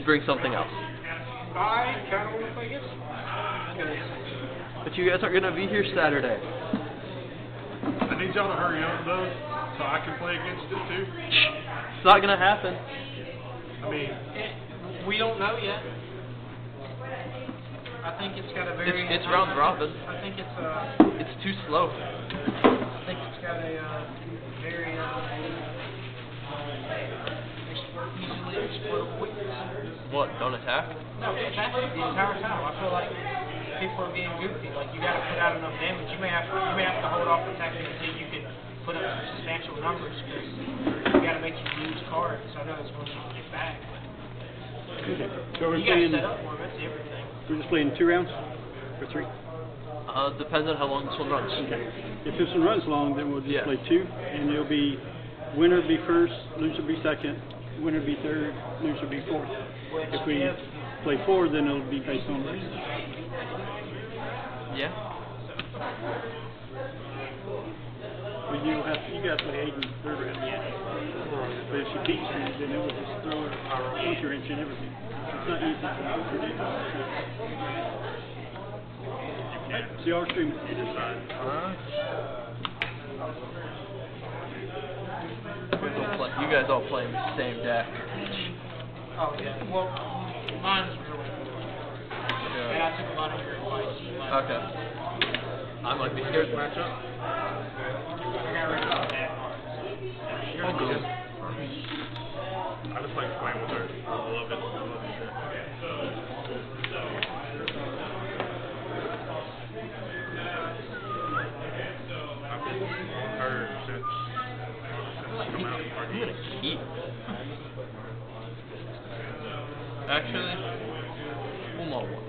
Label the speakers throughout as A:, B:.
A: bring something else.
B: I kind of want to play against.
A: But you guys aren't gonna be here Saturday.
C: I need y'all to hurry up though, so I can play against it too.
A: It's not gonna happen.
C: I mean,
B: It, we don't know yet. I think it's got a very.
A: It's- it's round robin.
B: I think it's uh,
A: It's too slow.
B: I think it's got a uh, very uh,
A: What? Don't attack?
B: No, attack the entire time. I feel like people are being goofy. Like you got to put out enough damage. You may have to, you may have to hold off attacking until you can put up substantial numbers because you got to make you lose cards. I know it's going to get back, but
D: Okay. So we're
B: you got to
D: playing,
B: set up for them. That's everything.
D: we're just playing two rounds or three?
A: Uh, depends on how long this one runs.
D: Okay. If this one runs long, then we'll just
A: Yeah.
D: play two, and it'll be winner be first, loser be second, winner be third, loser be fourth. If we play four, then it'll be based on race.
A: Yeah.
D: But you'll have to, you got to play Aiden third round. But if she beats me, then it will just throw her monkey wrench and everything. It's not easy to predict. See our stream.
A: You, guys all you guys all playing the same deck.
B: oh yeah, well mine's really good. And
A: Yeah.
B: I took a lot of your advice.
A: Okay. I might be scared to match up.
B: I got rid of all bad cards.
A: Oh, good. Actually, one more one.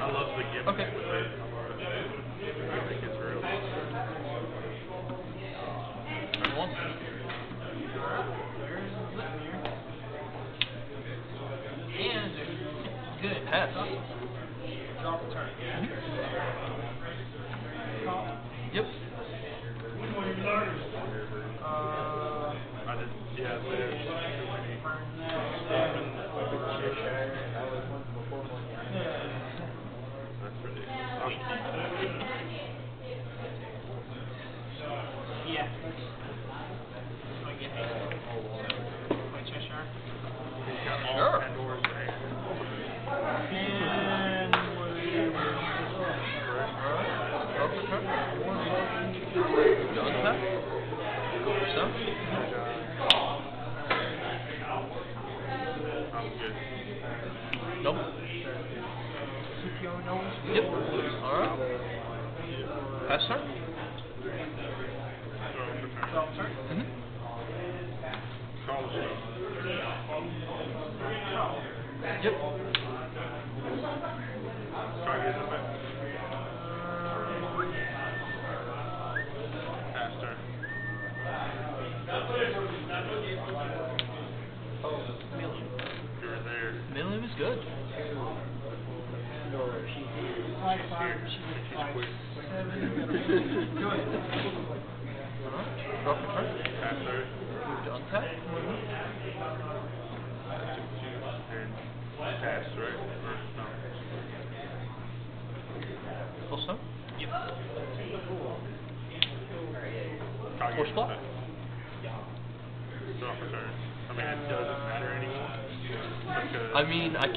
C: I love the gimmick
A: Okay.
C: with it. I think it's real.
A: Turn one.
B: And good.
A: Pass.
B: Draw
A: Sure.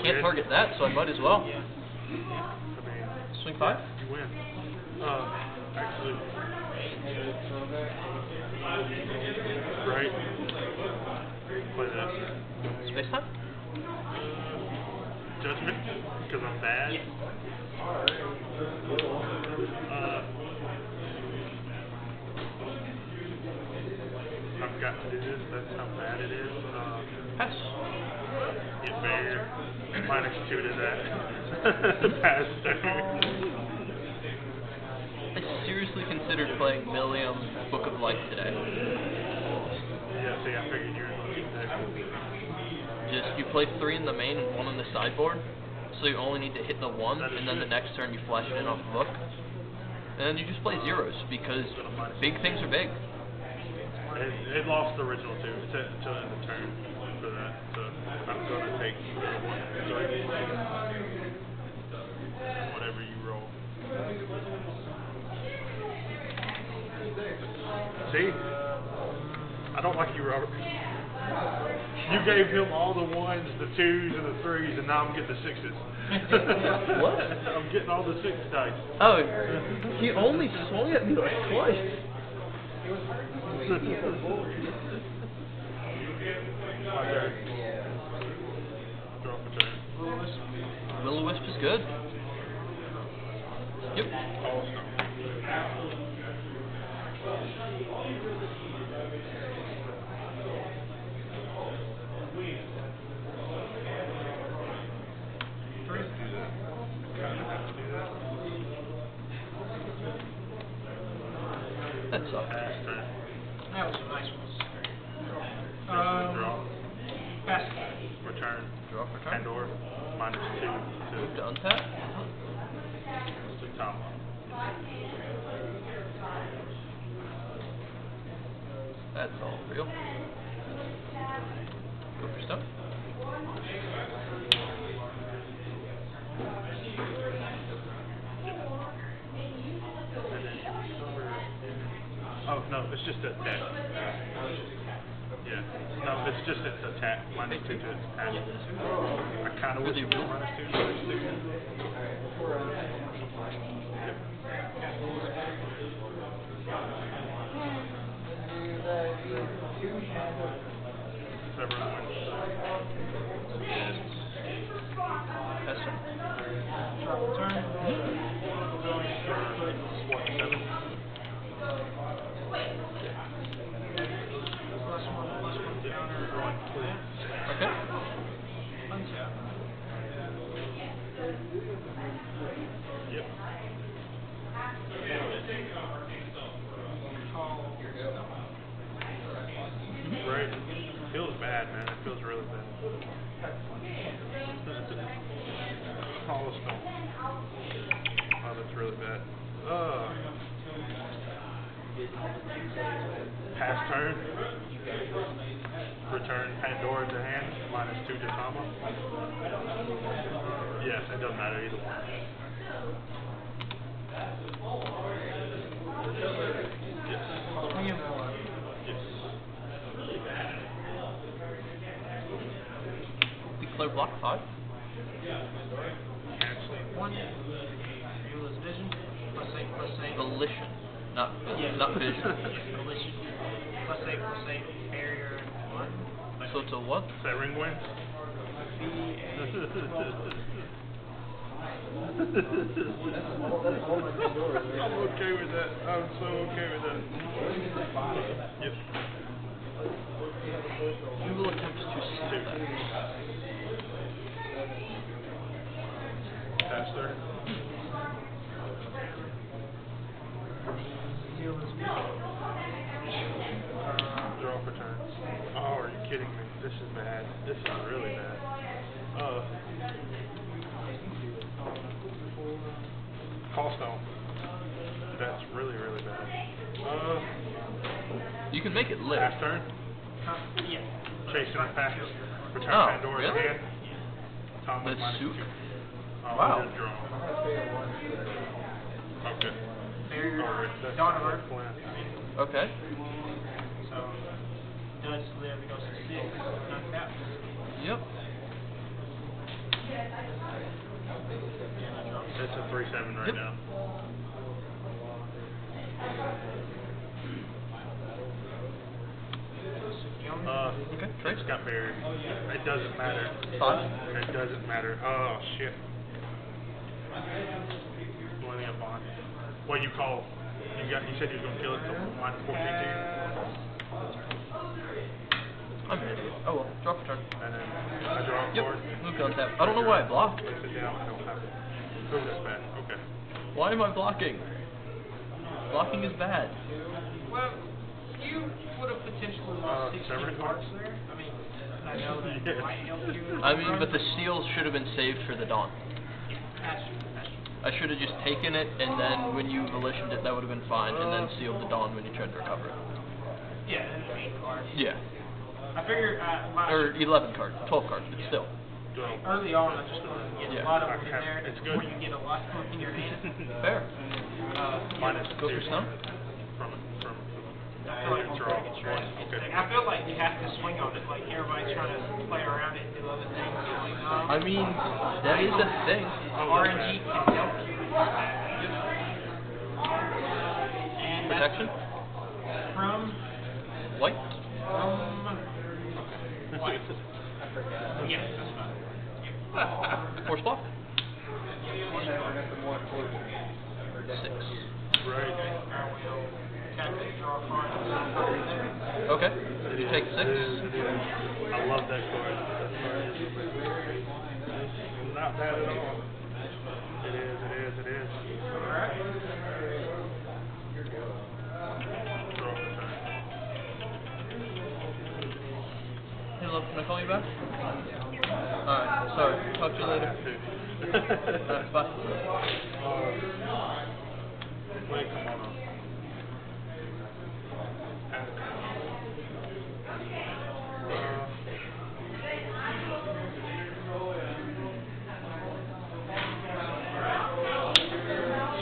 A: Can't target that, so I might as well.
B: Yeah.
A: Swing five.
C: you win. Um, actually, right? Play this.
A: Space time.
C: Judgment, because I'm bad. Uh, I've got to do this. That's how bad it is. Uh,
A: Pass.
C: Minus two to that. Pass.
A: I seriously considered playing Millium Book of Life today.
C: Yeah, see, I figured you were looking there.
A: Just you play three in the main and one in the sideboard, so you only need to hit the one, and then the next turn you flash it in off the book. And you just play zeros because big things are big.
C: It, it lost the original two to, to end the turn I'm gonna take one, whatever you roll. See? I don't like you, Robert. You gave him all the ones, the twos, and the threes, and now I'm getting the sixes.
A: What?
C: I'm getting all the six dice.
A: Oh, he only swung at me like twice.
C: Draw for.
A: Will o Wisp is good. Yep.
C: Call stone.
B: Three.
C: Kinda have to do that.
A: That sucks.
B: That was a nice one. Um, pass.
C: Return.
A: Draw for turn.
C: Pandora. Minus two
A: Move
C: to,
A: to untap.
C: to Tom.
A: That's all real. Go for stone.
C: And then you. Oh, no, it's just a attack. Yeah. No, it's just an attack. Minus two to attack. I kinda wish
A: Really
C: it was
A: real?
C: minus two to six. Several wins.
A: That's turn.
B: Drop turn.
C: What, seven?
B: Plus one, plus one counter.
C: Drawing three.
A: Okay.
B: Untap.
C: Yep.
B: Call.
C: Right. Feels bad, man. It feels really bad. Holliston. Oh, that's really bad. Uh. Pass turn. Return Pandora to hand. Minus two to Tama. Yes, it doesn't matter either one. Yes.
B: Three and four.
C: Yes.
A: Declare block five.
C: Cancel.
B: One. Viewless vision. Plus eight, plus eight.
A: Volition, not
B: Yeah.
A: not vision.
B: Volition. Plus eight, plus eight. Barrier. One.
A: so it's a what?
C: Is that ring wins?
B: Be a.
C: I'm okay with that. I'm so okay with that. Yep.
A: You will attempt to steal that.
C: Pass turn.
B: Viewless vision.
C: Draw for turn. Oh, are you kidding me? This is bad. This is really bad. Uh. Call stone. That's really, really bad. Uh.
A: You can make it live.
C: Pass turn.
B: Yeah.
C: Chasing it pass. Return
A: Oh,
C: Pandora's
A: really?
C: hand. Tom with
A: That's
C: minus
A: soup.
C: two. Oh,
A: Wow.
C: just. Okay.
B: Barrier.
C: Alright, that's
B: Dawn
C: the
B: alert.
A: Okay.
B: So, does live, it goes to six. Untap.
A: Yep.
C: It's a three seven right
A: Yep.
C: now. Uh,
A: Okay, trade.
C: it's got buried. It doesn't matter.
A: Five.
C: It doesn't matter. Oh shit. Blowing up on. What you call? You got? You said you was gonna kill it till minus fourteen two,
A: I'm an idiot. Oh well, draw for turn.
C: and then I draw a
A: Yep.
C: card.
A: Move to untap. I don't know why I blocked.
C: Place it down. I don't have it. That's bad. Okay.
A: Why am I blocking? Blocking is bad.
B: Well, you would have potentially
C: Uh,
B: lost sixteen
C: seven
B: cards
C: cards?
B: there. I mean, I know that
C: Yes.
B: might help you.
A: I mean, but the steals should have been saved for the dawn.
B: Yeah, that's true, that's true.
A: I should have just taken it, and then when you volitioned it, that would have been fine, and then sealed the dawn when you tried to recover it.
B: Yeah, and the main card.
A: Yeah.
B: I figured uh, my,
A: Or 11 cards, 12 cards, but still.
B: Early on, I just wanted to get
A: Yeah.
B: a lot of them in there
C: it's
B: before
C: good.
B: you get a lot of them in your hand.
A: Fair.
B: Uh,
C: mine is
A: Go for
C: two.
A: stone?
C: From, from,
B: I feel like
C: from draw.
B: people get your ass
C: Okay.
B: I feel like you have to swing on it. Like everybody's trying to play around it and do other things. Like, no.
A: I mean, that is a thing.
B: RNG can help you with that.
A: Protection?
B: from
A: White?
B: From what? Yes, that's fine. Yeah.
A: Block? Six.
C: Right.
B: I will tap it, draw a card, and put it there.
A: Okay. You take six.
C: is, it is. I love that card. Not bad at all. It is, it is, it is.
B: Alright.
C: Draw
A: love, can I call you back? Alright, sorry. Talk to you later. Alright, bye.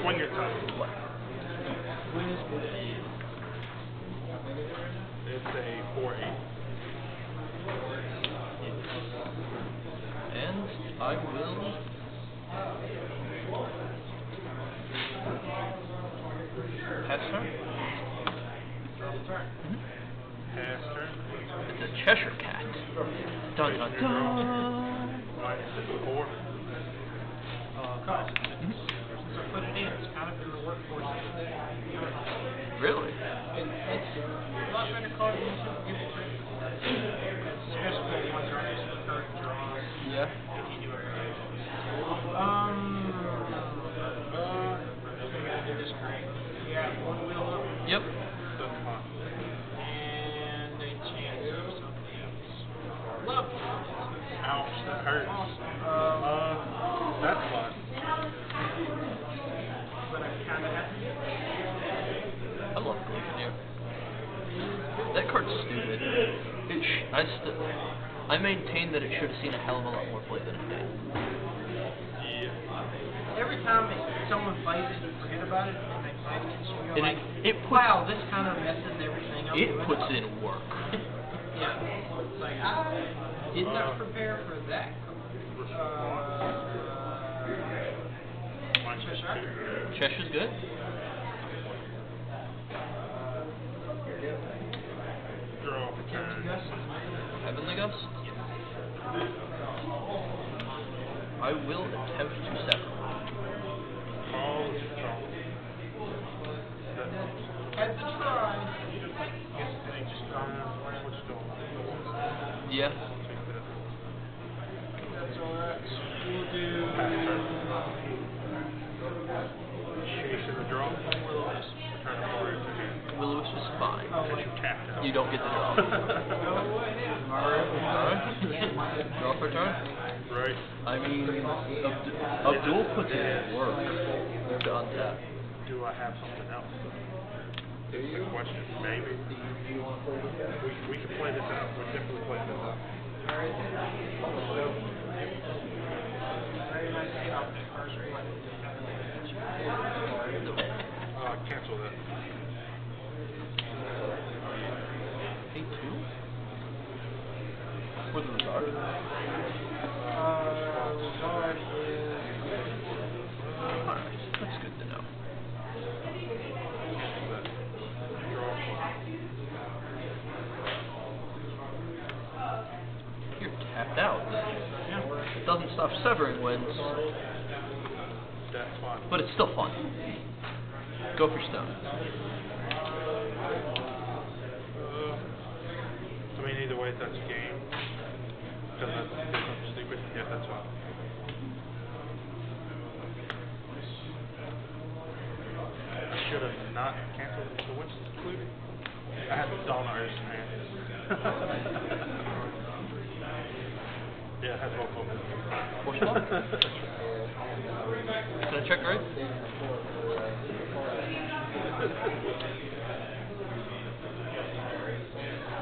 C: Swing your tongue. It's a four eight.
A: And I will. Pass turn.
C: Pass turn.
A: It's a Cheshire cat. Dun dun dun.
B: Up.
A: It
B: with
A: in work.
B: Yeah. It's like, I did not prepare for that. Uh,
C: Minus
B: Cheshire?
A: Cheshire's good.
C: Draw for turn.
A: Heavenly Gust. I will attempt to sever.
C: Call is call. That-
B: Had to try. Guess they just
C: Uh,
B: go.
C: what's going
A: Yeah.
B: That's alright. We'll do.
C: Chase in the draw. Return a card to.
A: Will Lewis is fine.
B: Oh,
C: you tapped out.
A: You don't get the draw. Alright. Draw for turn.
C: Right.
A: I mean, Abd- Abdul puts in work.
C: Do I have something else? Is the question. Maybe. We, we can play this out. We definitely play this out. Uh, cancel that.
A: Hey, two? For the
B: Yeah.
A: It doesn't stop severing
C: fine.
A: but it's still fun. Go for stone.
C: Uh, I mean, either way, that's a game. Because that's stupid. Yeah, that's fine. I should have not canceled the witch included. I had Donna in hand. Yeah, it has both of them.
A: Force block? Can I check right?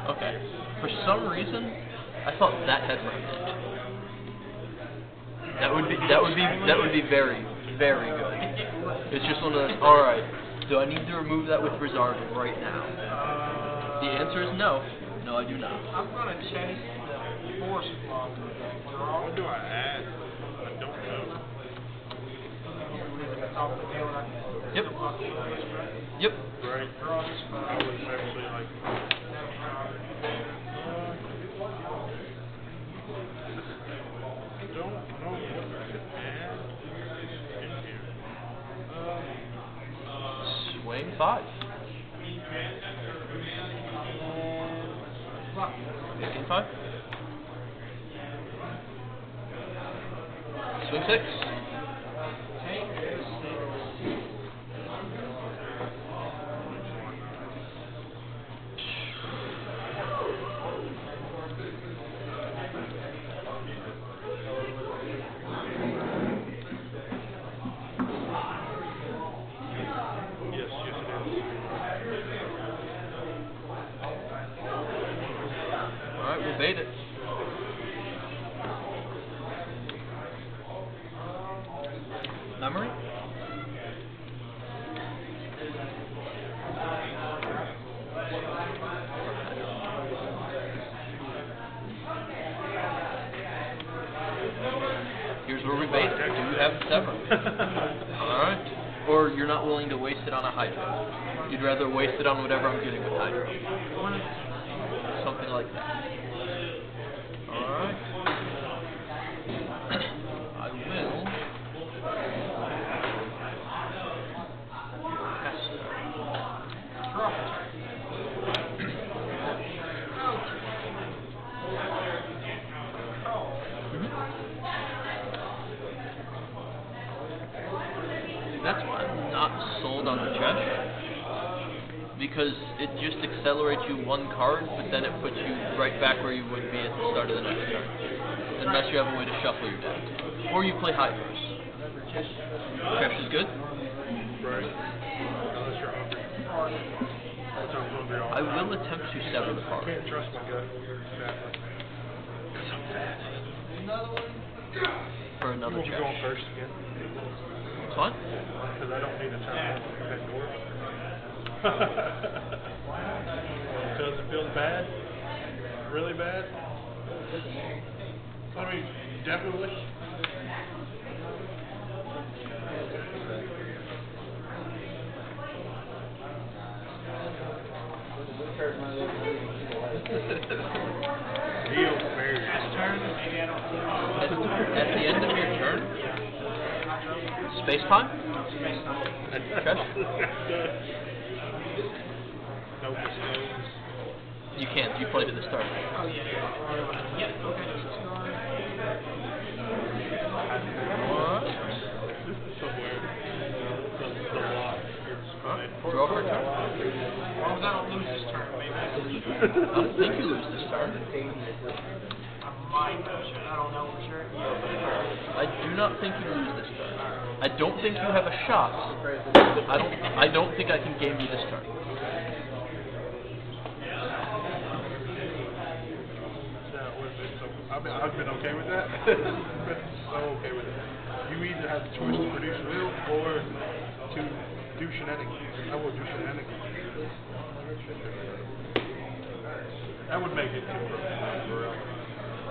A: Okay. For some reason, I thought that had run it. That would be that would be that would be very very good. It's just one of those. All right. Do I need to remove that with Rizard right now?
B: Uh,
A: The answer is no. No, I do not.
B: I'm gonna chase the force.
C: What do I add? I don't know.
B: Off the field, I can
A: Yep.
B: block the force, right?
A: Yep.
C: Right.
B: Draw this
C: I
B: five.
C: was actually like, I don't know what I could add in here. Um,
A: Swing five.
B: Block.
A: Fifteen five. Swing six. On the Chesh. Because it just accelerates you one card, but then it puts you right back where you would be at the start of the next turn. Unless you have a way to shuffle your deck. Or you play Hydros. Chesh is good.
C: Right. Unless you're hungry. That's how hungry
A: I will attempt to sever the card.
C: can't trust my gut. Because I'm fast.
A: For another
C: want going first again?
A: It's fine.
C: Because I don't need a time to that door. Because it feels bad? Really bad? I mean, definitely. Feels very.
B: Last turn, maybe I don't
A: At, at the end of your turn, space time?
B: space time.
C: No pistols.
A: You can't. You play to the start.
B: Oh, yeah, yeah. Okay, discard.
C: This is somewhere. The, the lock. It's.
A: Draw for a turn.
B: As I don't lose this turn, maybe I can leave.
A: I don't think you lose this turn.
B: I might, I don't know for sure.
A: I do not think you lose this turn. I don't think you have a shot. I don't. I don't think I can game you this turn.
C: Yeah, what is it? So, I've been, I've been okay with that. so okay with it. You either have the choice to produce will or to do shenanigans. I will do shenanigans. That would make it too.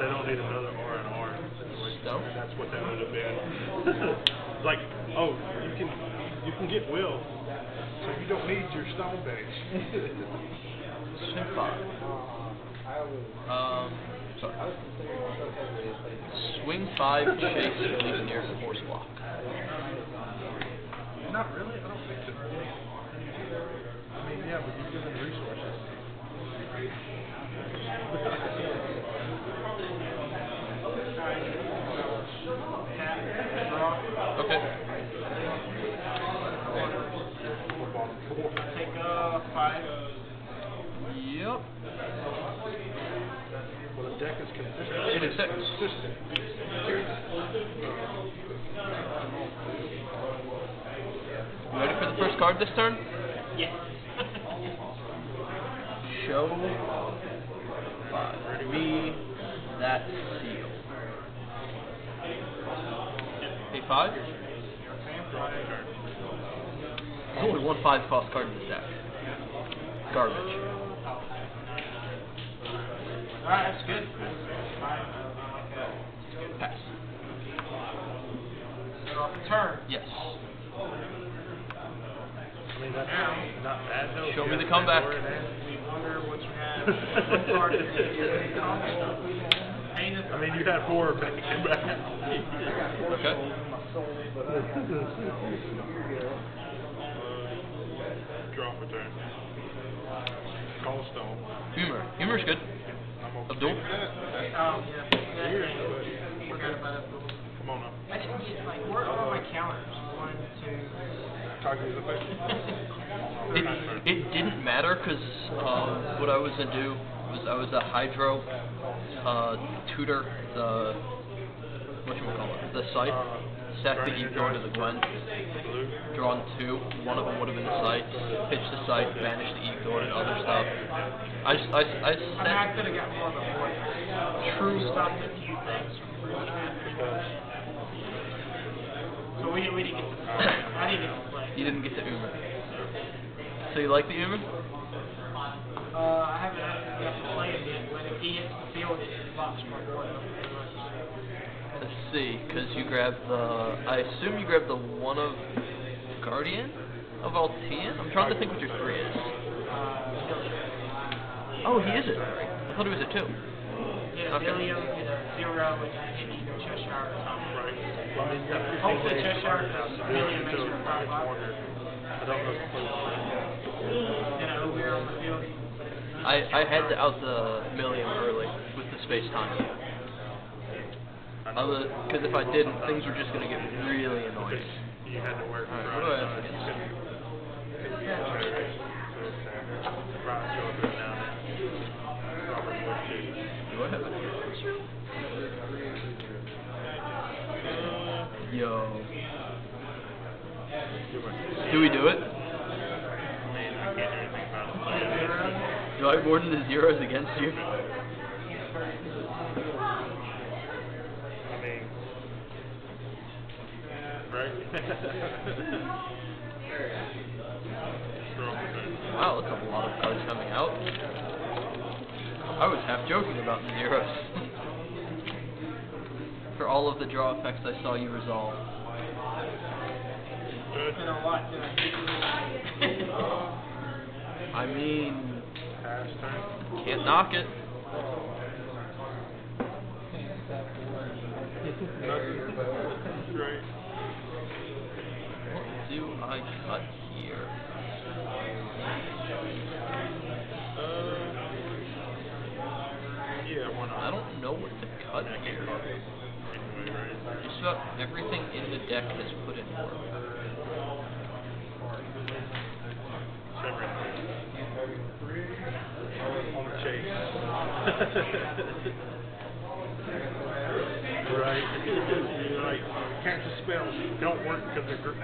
C: They don't need another R and R That's what that would have been. Like, oh, you can you can get will, so you don't need your stone base.
A: Swing five. Um. Sorry. Swing five. Chase. Leave near force block.
C: Not really. I don't think so. I mean, yeah, but you give them resources.
B: Tap, draw,
A: Okay.
C: Football.
B: take a five.
A: Yep.
C: Well, the deck is consistent.
A: It is six.
C: Consistent.
A: You ready for the first card this turn?
B: Yes.
A: Show five. me that seal. Pay five? There's only one five cost card in this deck. Garbage.
B: Alright, that's good.
A: Pass.
B: Turn.
A: Yes.
C: I mean, that's not bad though.
A: Show me the comeback.
C: Pandora in there.
B: We wonder what you have. One card that is Pain is-
C: I mean, you had four back to back.
A: Okay.
C: Draw for turn. Call stone.
A: Humor. Humor's good.
C: Okay
A: Abdul?
C: with that.
B: Oh, yeah. Forgot about it.
C: Come on up.
B: I didn't get, like, where are all my counters? One, two.
C: Cognitive effect.
A: It, it didn't matter because um, what I was gonna do was I was a hydro uh, tutor the what you call it the site stack the
C: Guardian
A: Ego into the Gwen
C: Blue.
A: drawn two one of them would have been the site pitch the site banish the Ego and other stuff I I, I
B: I mean, I
A: sent
B: could have got more of a board.
A: True.
B: Stopped a few things from happening. So we, we didn't get to play. I didn't get to play.
A: you didn't get to Uber so you like the Uber
B: Uh, I haven't actually got to play him yet, but if he hits the field, it blocks my board up
A: let's see because you grabbed the I assume you grabbed the one of Guardian of Altian I'm trying to think what your three is
B: Uh,
A: Oh, he is it. I thought he was a two.
B: yeah,
A: Okay.
B: William, you know, zero, and then Cheshire Hopefully Cheshire
C: find out.
B: does million
C: Until
B: makes her
C: five. I don't know if it's
B: Then I on the field.
A: I, I had to out the million early with the space time. Because if I didn't, things were just going to get really annoying.
C: You had to work
A: Alright, what do I have against Yo.
C: Do
A: we do it?
C: I mean, I can't do anything about it.
A: Do I more than the zeros against you?
C: I mean, right? Throw up the thing.
A: Wow, that's a lot of cards coming out. I was half joking about the zeros. For all of the draw effects I saw you resolve.
B: I
A: mean, can't knock it. What do I cut here?
C: Uh, yeah?
A: I don't know what to cut here. Just about everything in the deck has put in work.
C: Seven. On the chase. right. Right. Cancel spells don't work because they're group.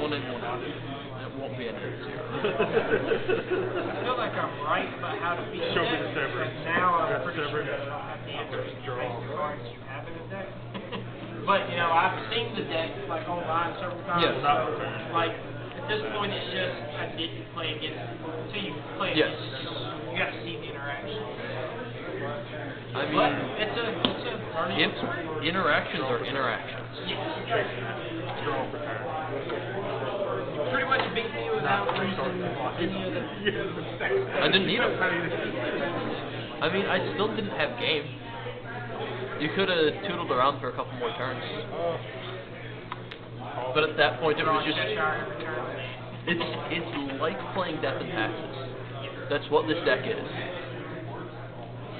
A: One in one won't be any zero.
B: I feel like I'm right about how to beat
C: Show
B: the
C: me
B: deck,
C: the severance.
B: but now I'm
C: Got
B: pretty sure. I don't have the answers to the cards you have in the deck. but, you know, I've seen the deck, like, online several times.
A: Yes.
B: so, like, at this point, it's just, I didn't play against until you play
A: Yes.
B: against them. You gotta see the interaction.
A: I
B: But
A: mean,
B: it's a, it's a learning
A: in, interactions are interactions.
B: Yes.
C: Draw for turn.
B: You pretty much beat me without using any of the...
A: I didn't need them. I mean, I still didn't have game. You could have tootled around for a couple more turns. But at that point, it was just.
B: Cheshire every turn.
A: It's it's like playing Death and Taxes. That's what this deck is.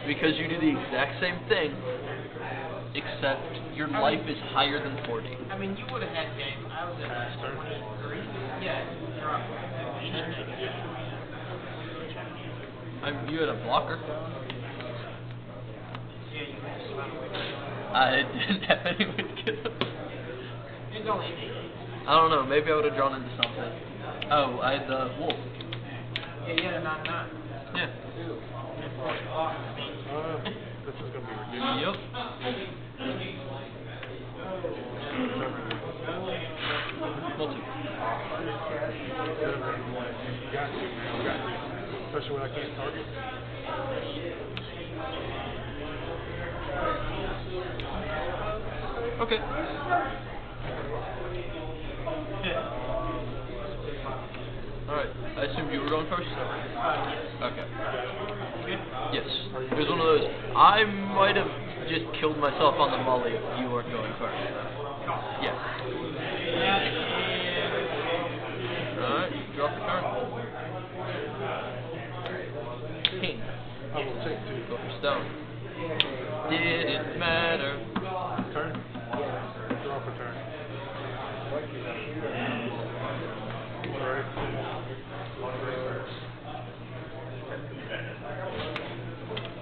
A: Because you do the exact same thing, except your life is higher than 40.
B: I mean, you would have had game. I was at 23.
A: I'm, you had a blocker. I didn't have any way to get
B: eight.
A: I don't know. Maybe I would have drawn into something. Oh, I had the wolf.
B: Yeah, you had a nine nine.
A: Yeah.
C: Uh, this is gonna be ridiculous.
A: Yep.
C: You got to, man. You got to. Especially when I can't target.
A: Okay. Alright. I assumed you were going first? Okay. Yes. It was one of those. I might have just killed myself on the molly if you weren't going first. Yes. Your turn. King.
C: I will take two.
A: Go for stone. Didn't matter.
C: Turn. Draw for turn.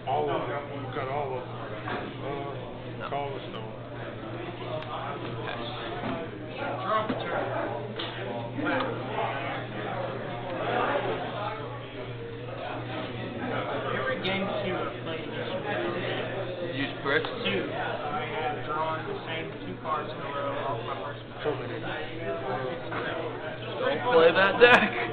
C: All of them. We've got all of them. Uh, call the stone.
A: Bricks.
B: two, I have drawn the same two cards in a row off my first match.
A: Don't play that deck.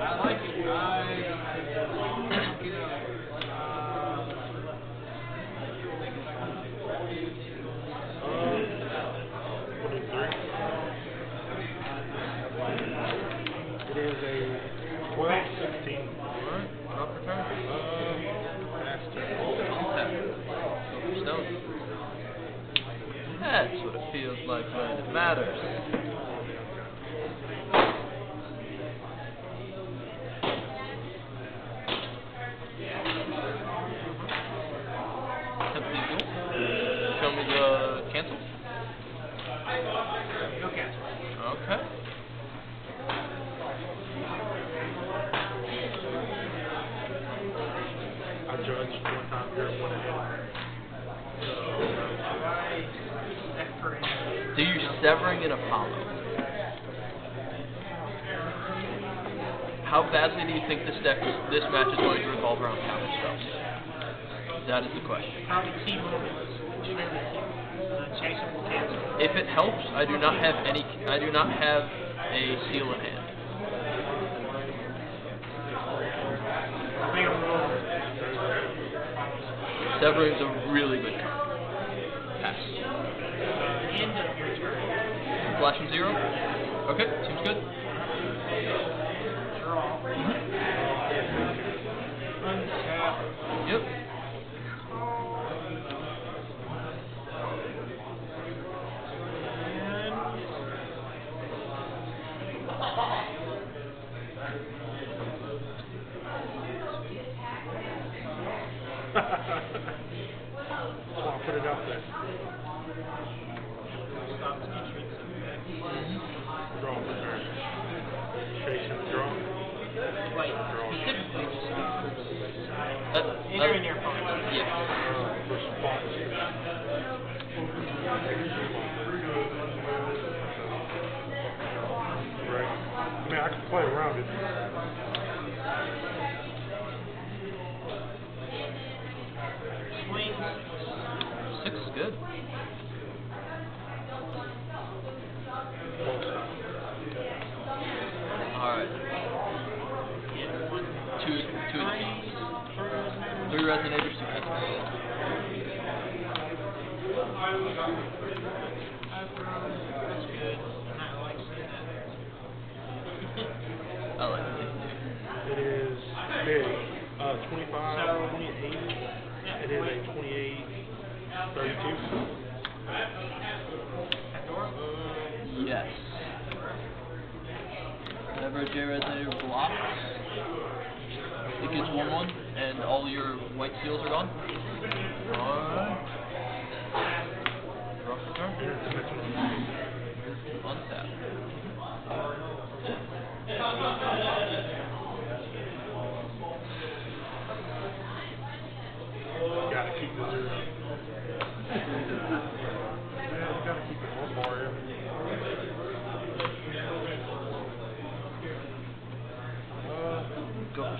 A: Helps, I do not have any. I do not have a seal in hand.
B: Roll.
A: Severing's a really good card. Pass.
B: End of your turn.
A: Flash and zero. Okay, seems good.
C: Put it out there.
B: Stops entries.
C: Draw for turn. Chasing the draw.
B: Wait, specifically just
A: That,
B: Either
A: that-
B: in your phone.
A: Yeah.
C: Uh, response. Right. I mean, I can play around it.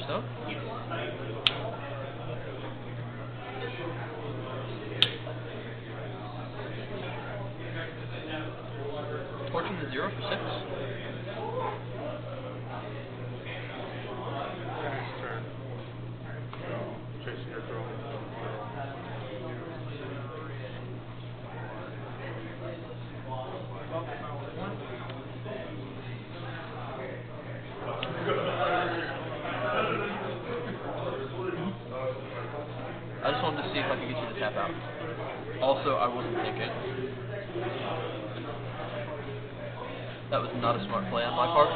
A: Go for stone. Fortune to zero for six.
C: Next turn. Chasing your draw.
A: I just wanted to see if I could get you to tap out. Also, I wasn't thinking. That was not a smart play on my part.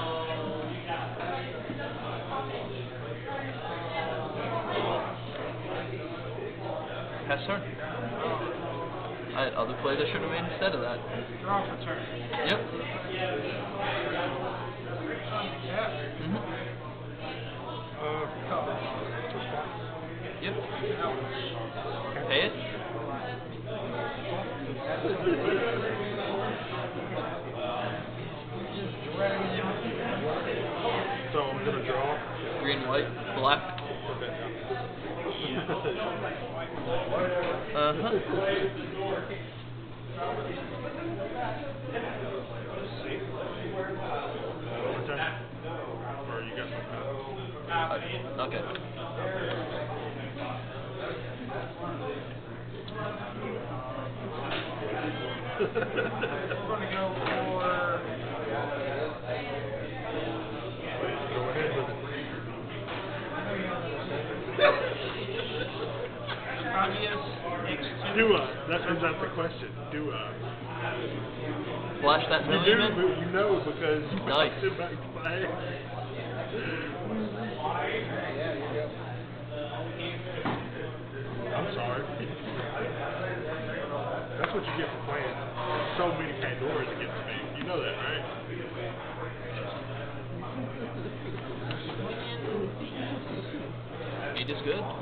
A: Pass turn. I had other plays I should have made instead of that.
B: Draw for turn.
A: Yep.
B: Yeah.
A: hmm
C: Uh,
A: Yep. Pay it.
C: So I'm gonna draw.
A: Green, white, black.
C: Put.
A: Uh huh.
C: One? Or you got something?
A: Uh, okay.
B: I'm gonna go for
C: Go ahead with it.
B: obvious X2.
C: Do uh, that, that's not the question. Do uh,
A: Flash that
C: you do,
A: in.
C: you know because
A: Nice.
C: I back. I'm sorry. That's what you get for playing so many Pandoras against me. You know that, right?
A: It is good.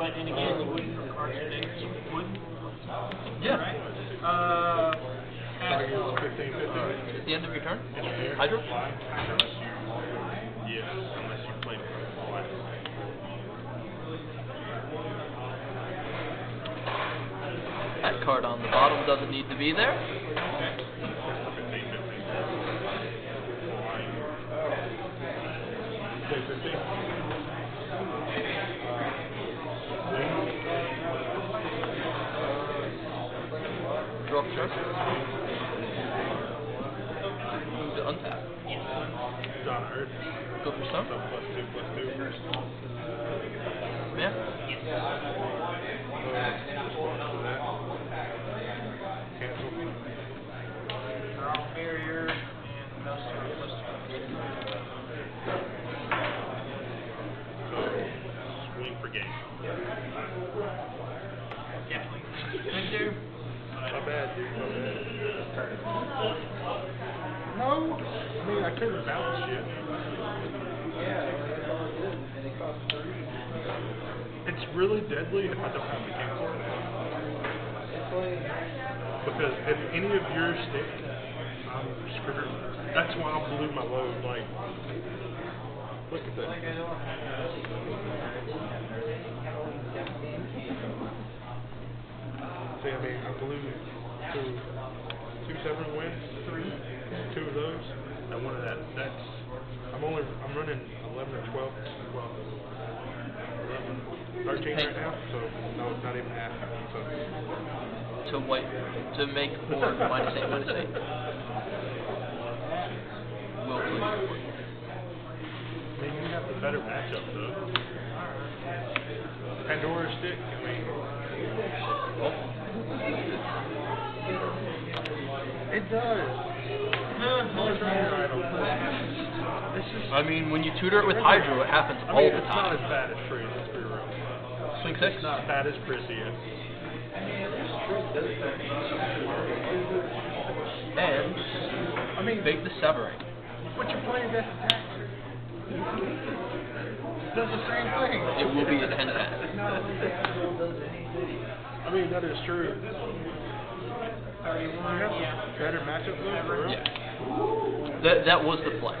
B: But then again, you wouldn't for cards today. You wouldn't.
A: Yeah.
B: Right? Uh, pass.
C: 15, 15.
A: Alright. At the end of your turn.
C: Interfere.
A: Hydro.
C: Unless you, yes, unless you play fly.
A: That card on the bottom doesn't need to be there.
C: 15, 15. Okay,
A: Draw for turn. To untap.
C: John Earth.
A: Go for
C: So plus two, plus two.
A: Yeah.
C: Cancel.
B: Draw barrier and two plus two.
C: So, swing for game.
B: Definitely. Good do.
C: Not bad. No, I mean I couldn't bounce shit. Yeah. It's really deadly if I don't have the cancel. Because if any of yours stick, I'm screwed. That's why I blew my load. Like, look at that. See, I mean, I blew two, two seven wins, three, two of those, and one of that. That's I'm only I'm running eleven or twelve, well, 11, 13 right now. So no, it's not even half. So
A: To white. To make for minus eight, minus eight. Will play.
C: I mean, you have the better matchup though. Pandora stick. I mean, oh. It does. It's just.
A: I mean, when you tutor it with Hydro, it happens
C: I
A: all
C: mean,
A: the time.
C: it's not as bad as Prius, let's be real.
A: Swing six.
C: It's not as bad as Prisia.
A: And
C: I mean,
A: big the severing.
C: what you're playing against attack does the same thing.
A: It will be a 10 10.
C: I mean, that is true. Better matchup.
A: Yeah. That that was the play.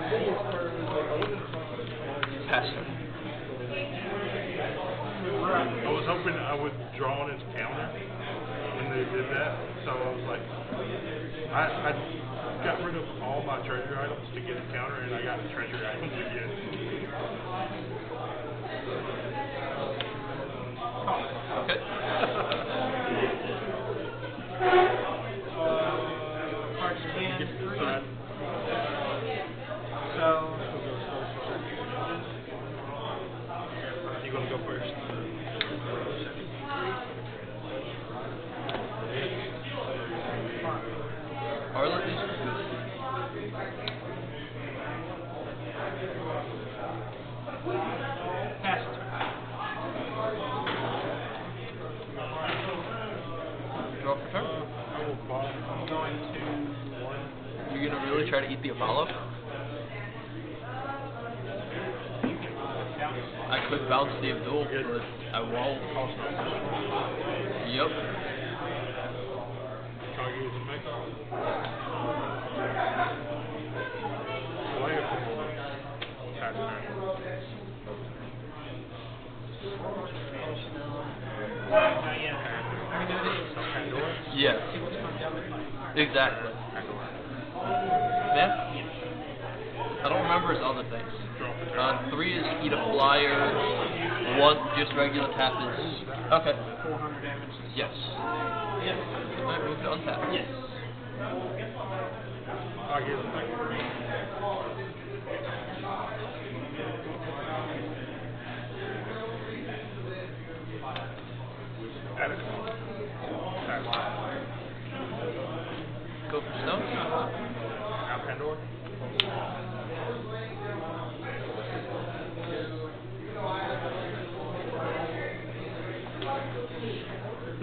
A: Pass turn.
C: I was hoping I would draw on his counter when they did that, so I was like, I, I got rid of all my treasure items to get a counter, and I got treasure items again.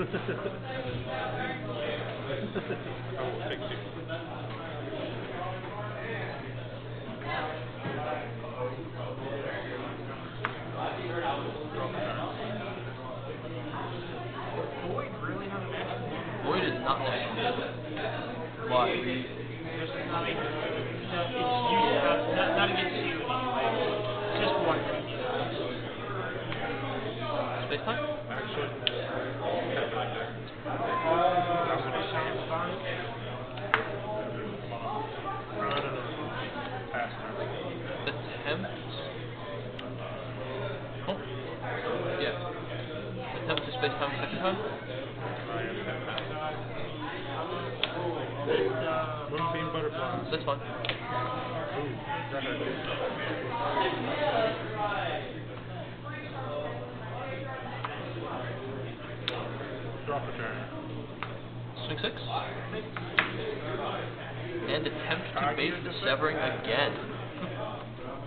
C: I will fix it. Draw for turn.
B: Void really not a match.
A: Void is not national. Why? Swing six. And attempt to base the severing again.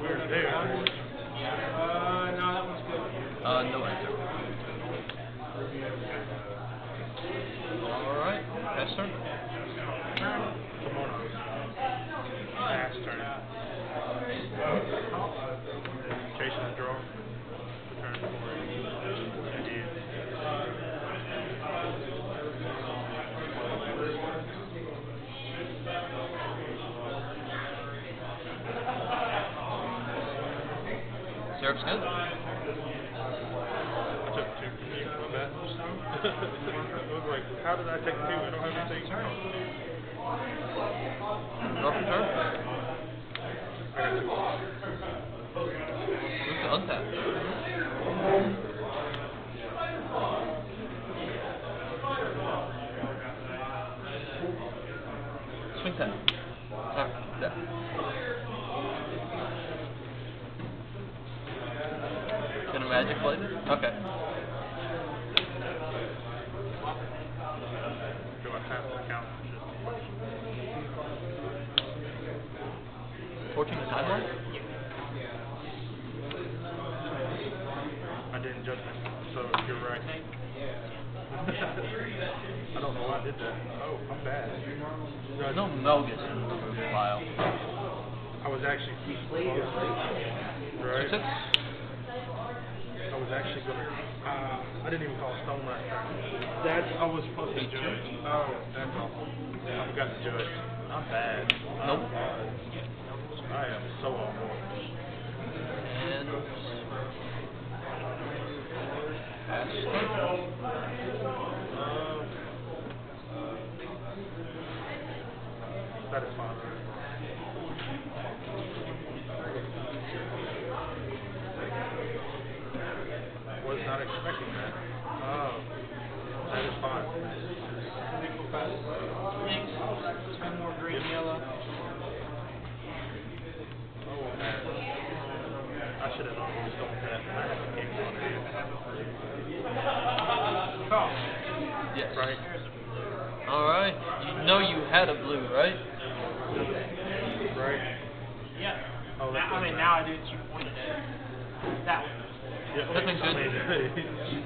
C: We're there.
B: uh, no, that one's good.
A: Uh, no answer. Good.
C: I took two from you. My bad. Like, how did I take two? I don't have anything.
A: For turn.
C: I got two.
A: Move to untap. Can a? Okay.
C: Do I have to count?
A: 14 timeline?
C: I didn't judge myself, so you're right. I don't know why I did that. Oh, I'm bad.
A: There's no Melgus in the file.
C: I was actually close.
A: Swing
C: Right?
A: six?
C: I was actually gonna, uh, I didn't even call stone last time. That's, I was supposed to judge. Oh, that's awful. I forgot to judge. I'm bad. I'm
A: Nope.
C: bad. I am so awful.
A: And pass.
C: Uh, that is fine. Was not expecting that. Oh, that is fine.
B: Next, two more green and yellow.
C: Oh, man. I should have known it was going that. I had the games on here.
B: Call.
A: Yes.
C: Right?
A: All right. You know you had a blue, right?
C: Right?
B: Yeah.
C: Oh, that's
B: Now, I mean, now I do what you pointed at. That one.
C: Yeah.
A: That thing's good.
C: I mean,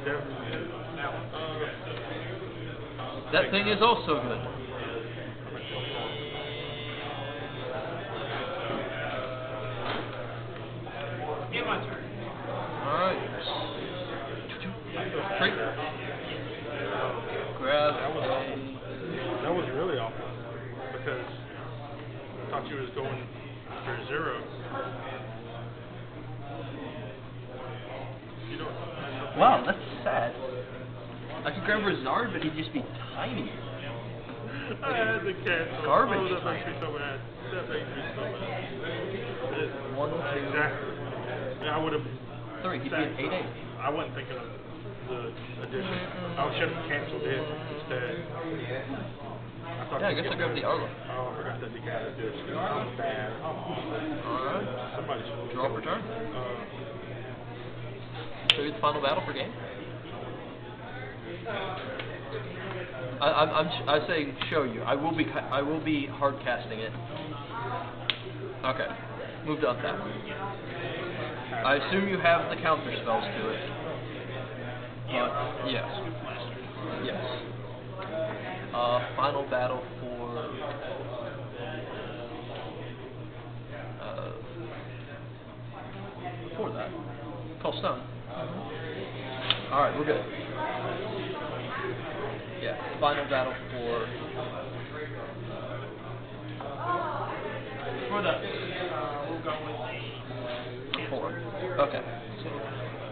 C: definitely.
B: That one.
C: Uh,
A: That thing is also good.
B: Yeah, my turn.
A: All right. Free. Grab
C: That was
A: a.
C: That was really awful because I thought you was going for zero. You don't.
A: Wow, that's sad. Rizard, but he'd just be tiny.
C: I had to cancel.
A: Garbage
C: Oh, that makes me so mad. That makes me so mad. It-
A: One, two.
C: Exactly. Yeah, I would have.
A: Three. He'd be an eight eight.
C: I wasn't thinking of the addition. I should have canceled it instead. I
A: Yeah, I guess I grabbed the Arlo.
C: Oh, I forgot that you had this. I'm bad. Oh,
A: All right.
C: somebody should.
A: Draw for turn.
C: Uh,
A: you the final battle for game. I, I'm, I'm, sh- I say show you. I will be, I will be hard casting it. Okay, moved on that. one. I assume you have the counter spells to it. Uh, yes. Yes. Uh, final battle for. Uh, for that. Call stone. All right, we're good. Yeah, final battle for.
B: For the, uh, we'll go with.
A: Four. Okay.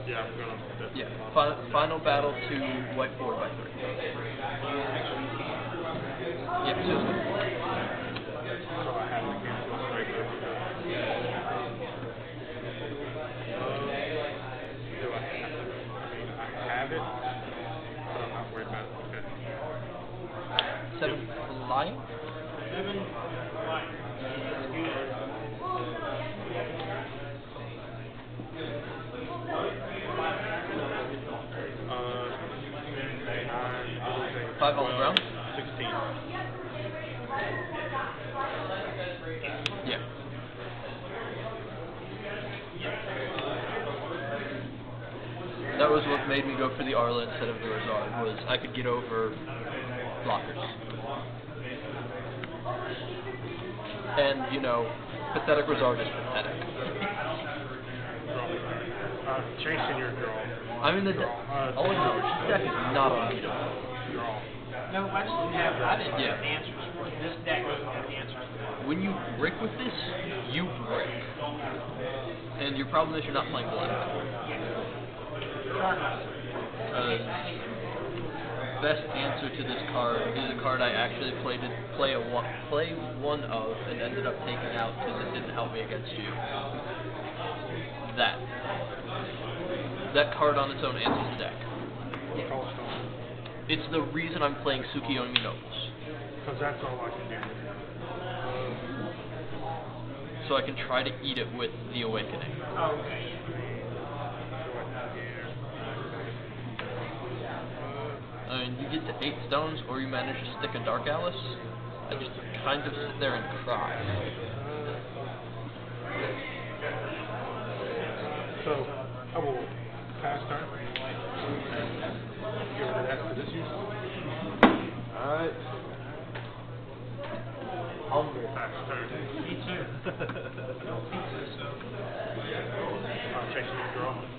C: yeah, I'm gonna.
A: Yeah.
C: fine.
A: Fi- final battle to white four by three. Yeah. Made me go for the Arla instead of the Rizard. Was I could get over blockers. And you know, pathetic Rizard is pathetic.
C: Draw. Uh, chasing your draw.
A: I mean the de-
C: Uh,
A: all in all, this deck is not unbeatable.
C: Draw.
B: No, I just didn't have, I didn't
A: Yeah.
B: have the answers for it. This deck doesn't have the answers for it.
A: When you brick with this, you brick. And your problem is you're not playing blind. Uh, best answer to this card is a card I actually played play a one, play one of and ended up taking out because it didn't help me against you. That. That card on its own answers the deck. It's the reason I'm playing Suki Tsukiyomi Nobles.
C: Because that's all I can do.
A: So I can try to eat it with the Awakening.
B: Okay.
A: Uh, I mean, you get to eight stones, or you manage to stick a Dark Alice. I just kind of sit there and cry.
C: So, I will pass turn. And give rid of that for this use.
A: Alright. Hungry.
C: Pass turn.
B: Me too. No pizza, so.
C: I'm chasing your draw.